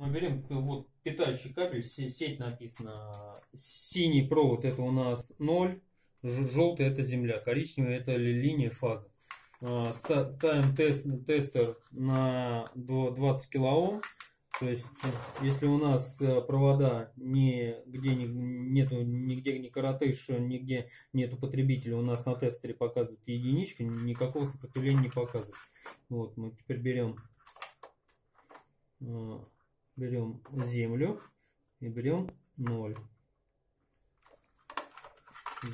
Мы берем вот питающий кабель, сеть написано, синий провод это у нас 0, желтый это земля, коричневый это линия фазы. А, ставим тест, тестер на 20 килоом. То есть, если у нас э, провода нигде нету нигде не коротыш, нигде нету потребителя, у нас на тестере показывает единичка, никакого сопротивления не показывает. Вот, мы теперь берем, э, берем землю и берем 0.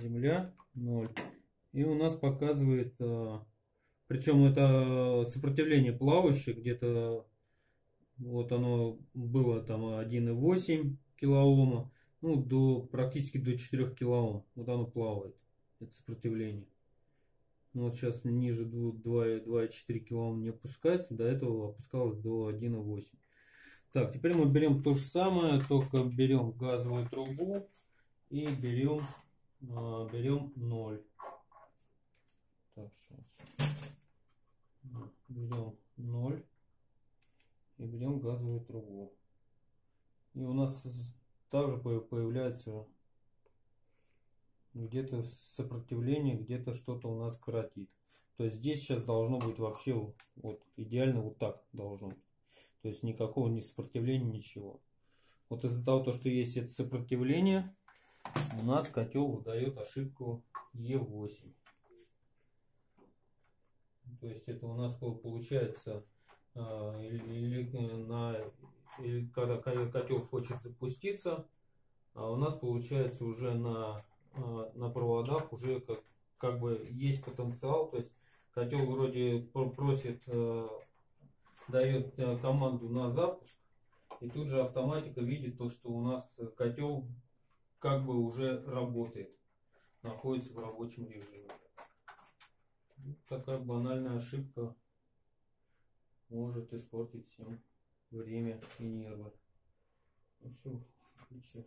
Земля 0. И у нас показывает э, причем это сопротивление плавающее, где-то вот оно было там 1,8 килоома, ну, до, практически до 4 килоом. Вот оно плавает, это сопротивление. Ну, вот сейчас ниже 2,4 килоом не опускается, до этого опускалось до 1,8. Так, теперь мы берем то же самое, только берем газовую трубу и берем, а, берем 0. Так, сейчас берем 0 и берем газовую трубу. И у нас также появляется где-то сопротивление, где-то что-то у нас коротит. То есть здесь сейчас должно быть вообще вот идеально вот так должно быть. То есть никакого не сопротивления, ничего. Вот из-за того, что есть это сопротивление, у нас котел выдает ошибку Е8. То есть это у нас получается, а, на, когда котел хочет запуститься, а у нас получается уже на, а, на проводах уже как, как бы есть потенциал, то есть котел вроде просит, дает команду на запуск, и тут же автоматика видит то, что у нас котел как бы уже работает, находится в рабочем режиме такая банальная ошибка может испортить всем время и нервы. Ну все, включи.